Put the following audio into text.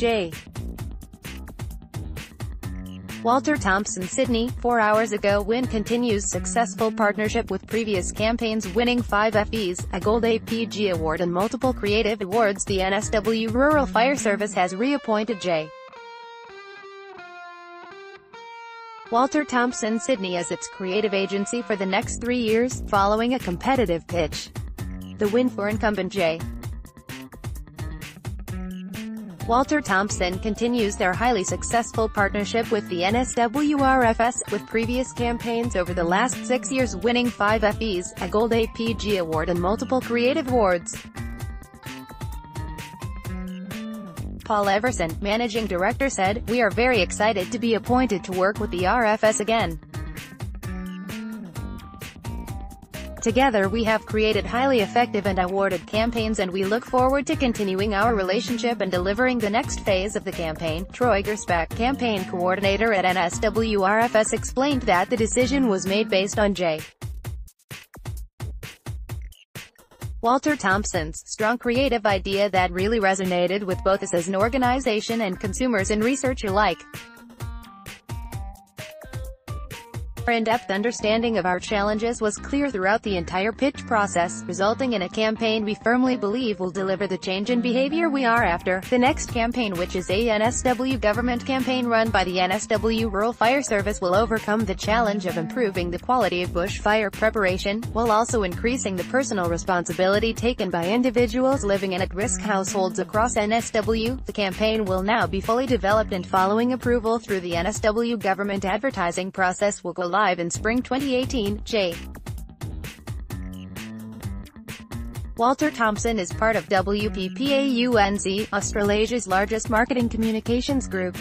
J. Walter Thompson Sydney, four hours ago win continues successful partnership with previous campaigns winning five Effies, a Gold APG Award and multiple Creative Awards The NSW Rural Fire Service has reappointed J. Walter Thompson Sydney as its creative agency for the next three years, following a competitive pitch. The win for incumbent J. Walter Thompson continues their highly successful partnership with the NSWRFS, with previous campaigns over the last six years winning five Effies, a Gold APG Award and multiple Creative Awards. Paul Everson, managing director said, We are very excited to be appointed to work with the RFS again. Together we have created highly effective and awarded campaigns and we look forward to continuing our relationship and delivering the next phase of the campaign. Troy Gersbach, campaign coordinator at NSWRFS explained that the decision was made based on J. Walter Thompson's strong creative idea that really resonated with both us as an organization and consumers and research alike. In-depth understanding of our challenges was clear throughout the entire pitch process, resulting in a campaign we firmly believe will deliver the change in behavior we are after. The next campaign which is a NSW government campaign run by the NSW Rural Fire Service will overcome the challenge of improving the quality of bush fire preparation, while also increasing the personal responsibility taken by individuals living in at-risk households across NSW. The campaign will now be fully developed and following approval through the NSW government advertising process will go live live in spring 2018. J. Walter Thompson is part of WPPAUNZ, Australasia's largest marketing communications group.